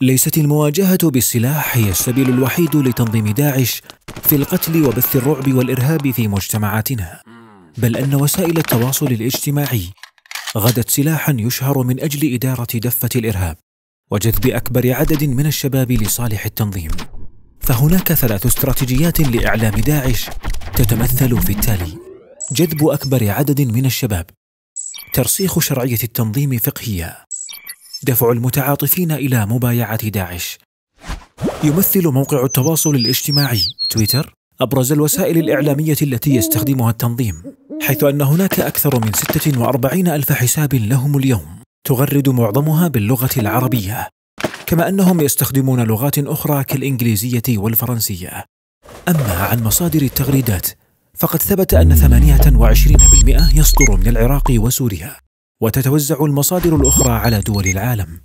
ليست المواجهة بالسلاح هي السبيل الوحيد لتنظيم داعش في القتل وبث الرعب والإرهاب في مجتمعاتنا. بل أن وسائل التواصل الاجتماعي غدت سلاحا يشهر من أجل إدارة دفة الإرهاب وجذب أكبر عدد من الشباب لصالح التنظيم. فهناك ثلاث استراتيجيات لإعلام داعش تتمثل في التالي. جذب أكبر عدد من الشباب. ترسيخ شرعية التنظيم فقهيا دفع المتعاطفين إلى مبايعة داعش. يمثل موقع التواصل الاجتماعي تويتر أبرز الوسائل الإعلامية التي يستخدمها التنظيم حيث أن هناك أكثر من 46 ألف حساب لهم اليوم تغرد معظمها باللغة العربية كما أنهم يستخدمون لغات أخرى كالإنجليزية والفرنسية. أما عن مصادر التغريدات فقد ثبت أن 28% يصدر من العراق وسوريا. وتتوزع المصادر الأخرى على دول العالم.